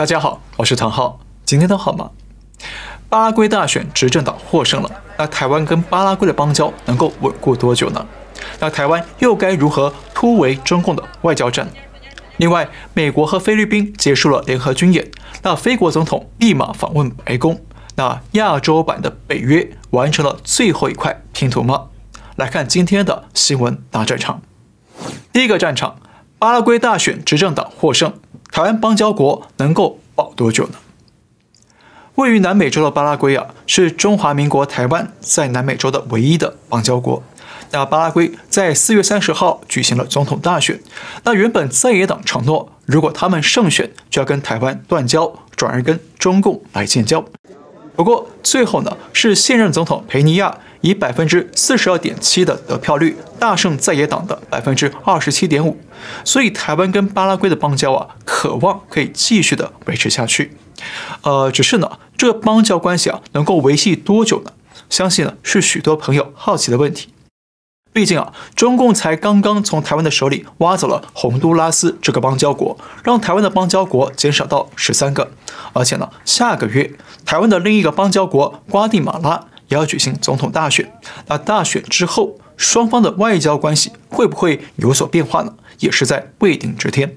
大家好，我是唐浩，今天都好吗？巴拉圭大选执政党获胜了，那台湾跟巴拉圭的邦交能够稳固多久呢？那台湾又该如何突围中共的外交战？另外，美国和菲律宾结束了联合军演，那菲国总统立马访问白宫，那亚洲版的北约完成了最后一块拼图吗？来看今天的新闻大战场。第一个战场，巴拉圭大选执政党获胜，台湾邦交国能够保多久呢？位于南美洲的巴拉圭啊，是中华民国台湾在南美洲的唯一的邦交国。那巴拉圭在四月三十号举行了总统大选。那原本在野党承诺，如果他们胜选，就要跟台湾断交，转而跟中共来建交。不过最后呢，是现任总统佩尼亚以百分之四十二点七的得票率大胜在野党的百分之二十七点五。所以台湾跟巴拉圭的邦交啊，渴望可以继续的维持下去。呃，只是呢，这个邦交关系啊，能够维系多久呢？相信呢，是许多朋友好奇的问题。毕竟啊，中共才刚刚从台湾的手里挖走了洪都拉斯这个邦交国，让台湾的邦交国减少到十三个。而且呢，下个月台湾的另一个邦交国瓜地马拉也要举行总统大选。那大选之后，双方的外交关系会不会有所变化呢？也是在未定之天。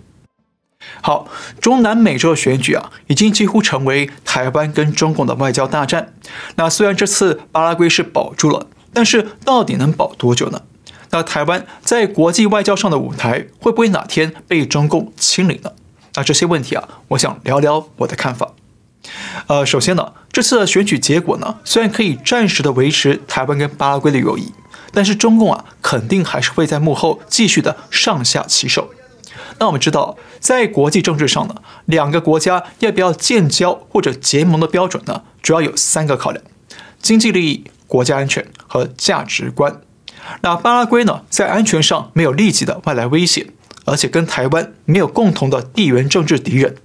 好，中南美洲的选举啊，已经几乎成为台湾跟中共的外交大战。那虽然这次巴拉圭是保住了，但是到底能保多久呢？那台湾在国际外交上的舞台会不会哪天被中共清理呢？那这些问题啊，我想聊聊我的看法。呃，首先呢，这次的选举结果呢，虽然可以暂时的维持台湾跟巴拉圭的友谊，但是中共啊，肯定还是会在幕后继续的上下其手。那我们知道，在国际政治上呢，两个国家要不要建交或者结盟的标准呢，主要有三个考量：经济利益、国家安全和价值观。那巴拉圭呢，在安全上没有立即的外来威胁，而且跟台湾没有共同的地缘政治敌人。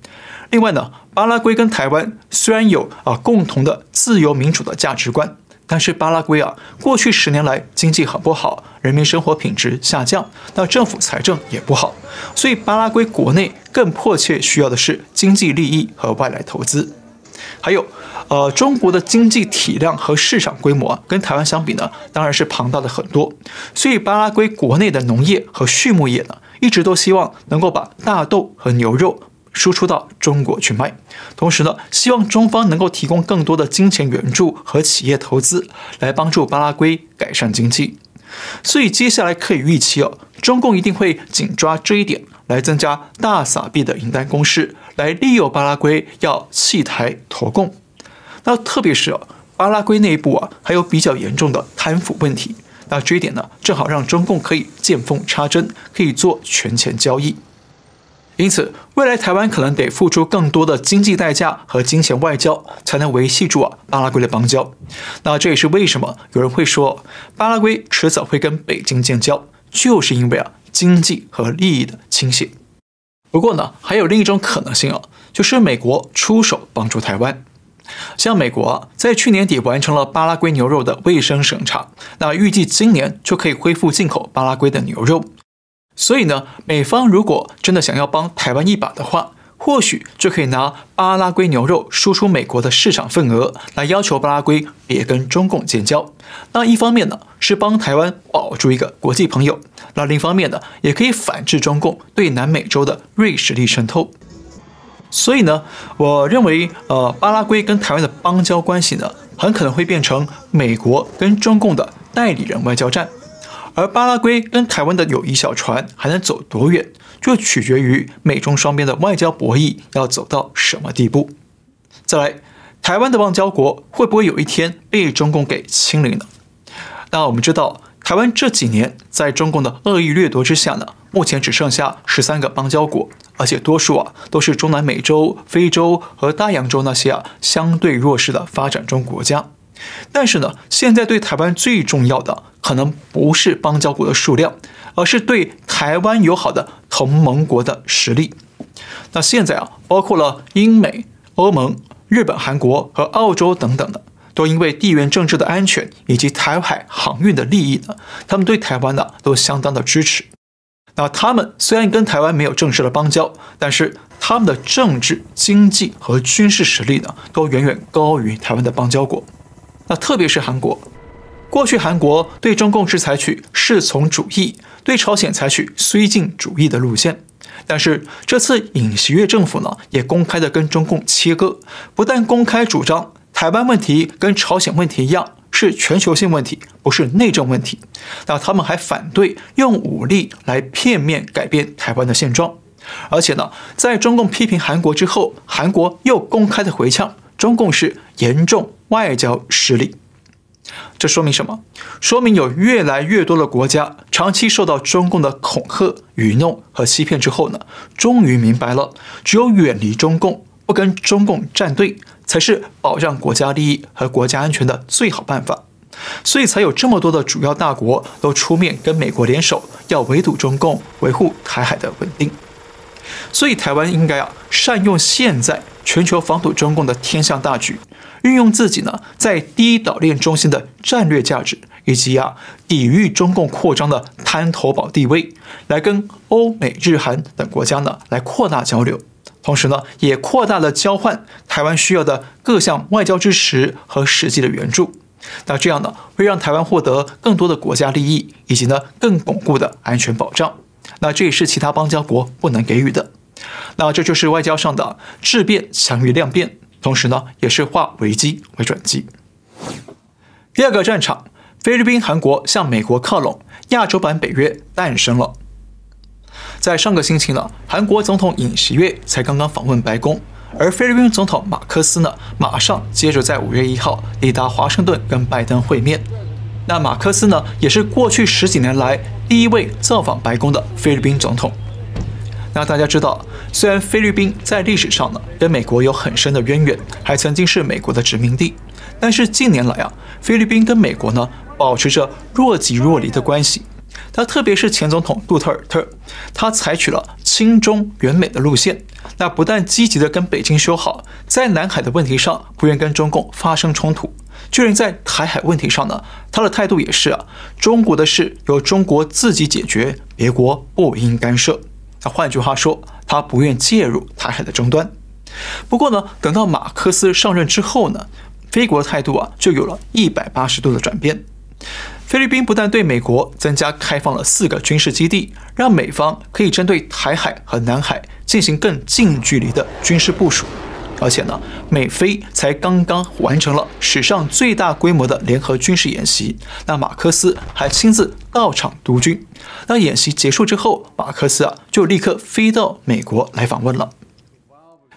另外呢，巴拉圭跟台湾虽然有啊共同的自由民主的价值观。但是巴拉圭啊，过去十年来经济很不好，人民生活品质下降，那政府财政也不好，所以巴拉圭国内更迫切需要的是经济利益和外来投资。还有，呃，中国的经济体量和市场规模，跟台湾相比呢，当然是庞大的很多。所以巴拉圭国内的农业和畜牧业呢，一直都希望能够把大豆和牛肉。输出到中国去卖，同时呢，希望中方能够提供更多的金钱援助和企业投资，来帮助巴拉圭改善经济。所以接下来可以预期哦，中共一定会紧抓这一点，来增加大撒币的引单攻势，来利诱巴拉圭要弃台投共。那特别是巴拉圭内部啊，还有比较严重的贪腐问题。那这一点呢，正好让中共可以见缝插针，可以做权钱交易。因此，未来台湾可能得付出更多的经济代价和金钱外交，才能维系住啊巴拉圭的邦交。那这也是为什么有人会说，巴拉圭迟早会跟北京建交，就是因为啊经济和利益的倾斜。不过呢，还有另一种可能性哦，就是美国出手帮助台湾。像美国，在去年底完成了巴拉圭牛肉的卫生审查，那预计今年就可以恢复进口巴拉圭的牛肉。所以呢，美方如果真的想要帮台湾一把的话，或许就可以拿巴拉圭牛肉输出美国的市场份额来要求巴拉圭别跟中共建交。那一方面呢，是帮台湾保住一个国际朋友；那另一方面呢，也可以反制中共对南美洲的锐实力渗透。所以呢，我认为，呃，巴拉圭跟台湾的邦交关系呢，很可能会变成美国跟中共的代理人外交战。而巴拉圭跟台湾的友谊小船还能走多远，就取决于美中双边的外交博弈要走到什么地步。再来，台湾的邦交国会不会有一天被中共给清零呢？那我们知道，台湾这几年在中共的恶意掠夺之下呢，目前只剩下十三个邦交国，而且多数啊都是中南美洲、非洲和大洋洲那些啊相对弱势的发展中国家。但是呢，现在对台湾最重要的可能不是邦交国的数量，而是对台湾友好的同盟国的实力。那现在啊，包括了英美、欧盟、日本、韩国和澳洲等等的，都因为地缘政治的安全以及台海航运的利益呢，他们对台湾呢都相当的支持。那他们虽然跟台湾没有正式的邦交，但是他们的政治、经济和军事实力呢，都远远高于台湾的邦交国。那特别是韩国，过去韩国对中共是采取侍从主义，对朝鲜采取绥靖主义的路线。但是这次尹锡悦政府呢，也公开的跟中共切割，不但公开主张台湾问题跟朝鲜问题一样是全球性问题，不是内政问题，那他们还反对用武力来片面改变台湾的现状。而且呢，在中共批评韩国之后，韩国又公开的回呛中共是严重外交失利。这说明什么？说明有越来越多的国家长期受到中共的恐吓、愚弄和欺骗之后呢，终于明白了，只有远离中共，不跟中共站队，才是保障国家利益和国家安全的最好办法。所以才有这么多的主要大国都出面跟美国联手，要围堵中共，维护台海的稳定。所以台湾应该啊，善用现在全球防堵中共的天下大局。运用自己呢在第一岛链中心的战略价值，以及啊抵御中共扩张的滩头堡地位，来跟欧美日韩等国家呢来扩大交流，同时呢也扩大了交换台湾需要的各项外交支持和实际的援助。那这样呢会让台湾获得更多的国家利益，以及呢更巩固的安全保障。那这也是其他邦交国不能给予的。那这就是外交上的质变强于量变。同时呢，也是化危机为转机。第二个战场，菲律宾、韩国向美国靠拢，亚洲版北约诞生了。在上个星期呢，韩国总统尹锡悦才刚刚访问白宫，而菲律宾总统马克思呢，马上接着在五月一号抵达华盛顿跟拜登会面。那马克思呢，也是过去十几年来第一位造访白宫的菲律宾总统。那大家知道，虽然菲律宾在历史上呢跟美国有很深的渊源，还曾经是美国的殖民地，但是近年来啊，菲律宾跟美国呢保持着若即若离的关系。那特别是前总统杜特尔特，他采取了亲中援美的路线，那不但积极的跟北京修好，在南海的问题上不愿跟中共发生冲突，就连在台海问题上呢，他的态度也是啊，中国的事由中国自己解决，别国不应干涉。那换句话说，他不愿介入台海的争端。不过呢，等到马克思上任之后呢，菲国的态度啊就有了一百八十度的转变。菲律宾不但对美国增加开放了四个军事基地，让美方可以针对台海和南海进行更近距离的军事部署。而且呢，美菲才刚刚完成了史上最大规模的联合军事演习，那马克思还亲自到场督军。那演习结束之后，马克思啊就立刻飞到美国来访问了。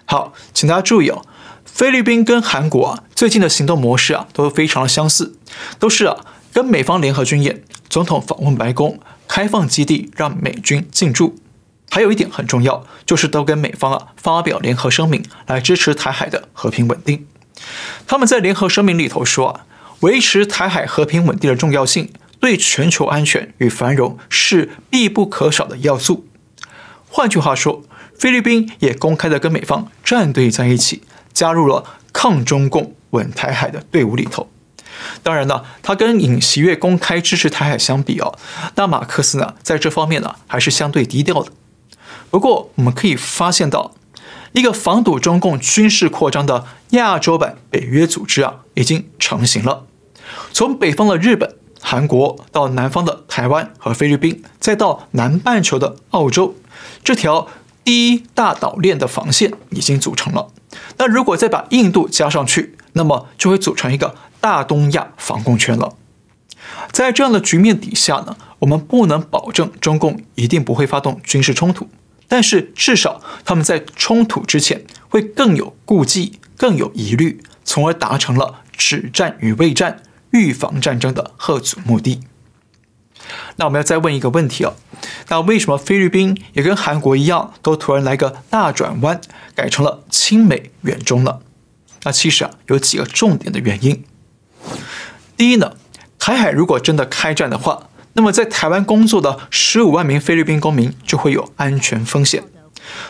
好，请大家注意哦，菲律宾跟韩国啊最近的行动模式啊都非常的相似，都是啊跟美方联合军演，总统访问白宫，开放基地让美军进驻。还有一点很重要，就是都跟美方啊发表联合声明来支持台海的和平稳定。他们在联合声明里头说啊，维持台海和平稳定的重要性，对全球安全与繁荣是必不可少的要素。换句话说，菲律宾也公开的跟美方站队在一起，加入了抗中共稳台海的队伍里头。当然呢，他跟尹锡悦公开支持台海相比哦，那马克思呢在这方面呢还是相对低调的。不过，我们可以发现到，一个防堵中共军事扩张的亚洲版北约组织啊，已经成型了。从北方的日本、韩国到南方的台湾和菲律宾，再到南半球的澳洲，这条第一大岛链的防线已经组成了。那如果再把印度加上去，那么就会组成一个大东亚防共圈了。在这样的局面底下呢，我们不能保证中共一定不会发动军事冲突。但是至少他们在冲突之前会更有顾忌、更有疑虑，从而达成了止战与未战、预防战争的贺祖目的。那我们要再问一个问题哦，那为什么菲律宾也跟韩国一样，都突然来个大转弯，改成了亲美远中呢？那其实啊，有几个重点的原因。第一呢，台海如果真的开战的话，那么，在台湾工作的十五万名菲律宾公民就会有安全风险，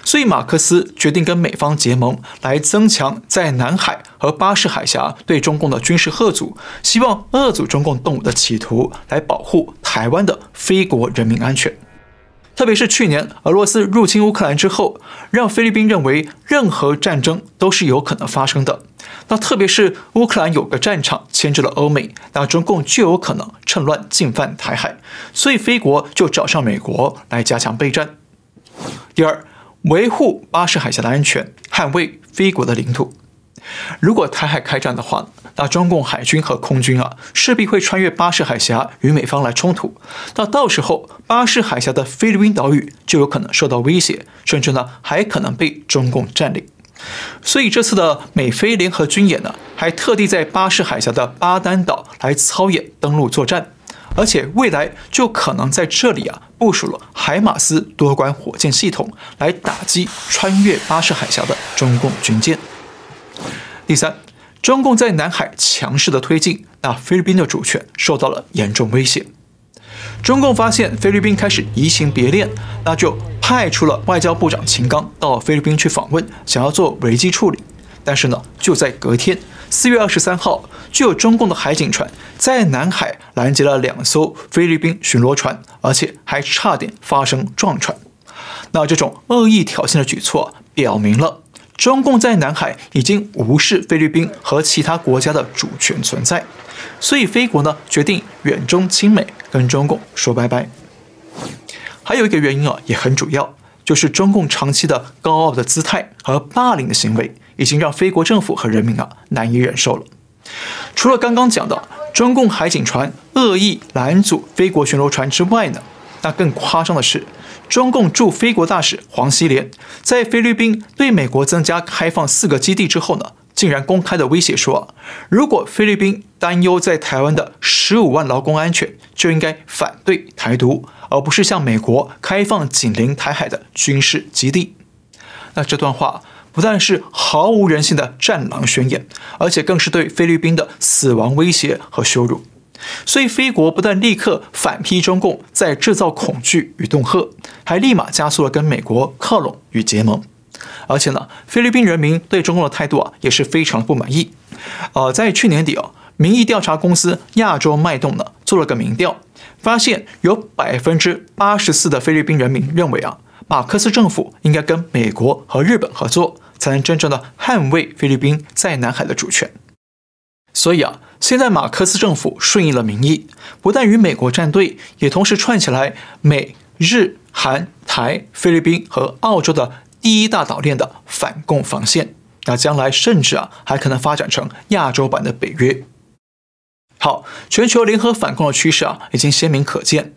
所以马克思决定跟美方结盟，来增强在南海和巴士海峡对中共的军事贺阻，希望遏阻中共动武的企图，来保护台湾的非国人民安全。特别是去年俄罗斯入侵乌克兰之后，让菲律宾认为任何战争都是有可能发生的。那特别是乌克兰有个战场牵制了欧美，那中共就有可能趁乱进犯台海，所以菲国就找上美国来加强备战。第二，维护巴士海峡的安全，捍卫菲国的领土。如果台海开战的话，那中共海军和空军啊，势必会穿越巴士海峡与美方来冲突。那到时候，巴士海峡的菲律宾岛屿就有可能受到威胁，甚至呢还可能被中共占领。所以这次的美菲联合军演呢，还特地在巴士海峡的巴丹岛来操演登陆作战，而且未来就可能在这里啊部署了海马斯多管火箭系统，来打击穿越巴士海峡的中共军舰。第三，中共在南海强势的推进，那菲律宾的主权受到了严重威胁。中共发现菲律宾开始移情别恋，那就派出了外交部长秦刚到菲律宾去访问，想要做危机处理。但是呢，就在隔天，四月二十三号，就有中共的海警船在南海拦截了两艘菲律宾巡逻船，而且还差点发生撞船。那这种恶意挑衅的举措，表明了。中共在南海已经无视菲律宾和其他国家的主权存在，所以菲国呢决定远中亲美，跟中共说拜拜。还有一个原因啊，也很主要，就是中共长期的高傲的姿态和霸凌的行为，已经让菲国政府和人民啊难以忍受了。除了刚刚讲的中共海警船恶意拦阻菲国巡逻船之外呢，那更夸张的是。中共驻菲国大使黄锡莲在菲律宾对美国增加开放四个基地之后呢，竟然公开的威胁说，如果菲律宾担忧在台湾的十五万劳工安全，就应该反对台独，而不是向美国开放紧邻台海的军事基地。那这段话不但是毫无人性的战狼宣言，而且更是对菲律宾的死亡威胁和羞辱。所以，菲国不但立刻反批中共在制造恐惧与恫吓，还立马加速了跟美国靠拢与结盟。而且呢，菲律宾人民对中共的态度啊，也是非常不满意。呃，在去年底啊，民意调查公司亚洲脉动呢做了个民调，发现有百分之八十四的菲律宾人民认为啊，马克思政府应该跟美国和日本合作，才能真正的捍卫菲律宾在南海的主权。所以啊，现在马克思政府顺应了民意，不但与美国站队，也同时串起来美日韩台菲律宾和澳洲的第一大岛链的反共防线。那将来甚至啊，还可能发展成亚洲版的北约。好，全球联合反共的趋势啊，已经鲜明可见。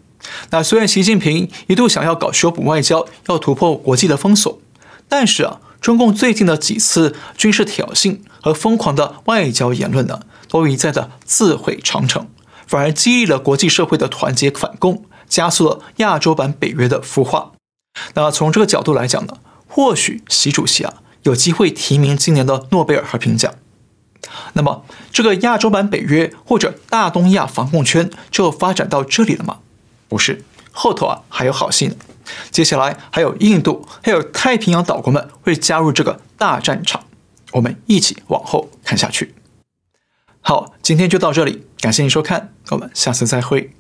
那虽然习近平一度想要搞修补外交，要突破国际的封锁，但是啊。中共最近的几次军事挑衅和疯狂的外交言论呢，都一再的自毁长城，反而激励了国际社会的团结反共，加速了亚洲版北约的孵化。那从这个角度来讲呢，或许习主席啊有机会提名今年的诺贝尔和平奖。那么这个亚洲版北约或者大东亚防共圈就发展到这里了吗？不是，后头啊还有好戏呢。接下来还有印度，还有太平洋岛国们会加入这个大战场，我们一起往后看下去。好，今天就到这里，感谢您收看，我们下次再会。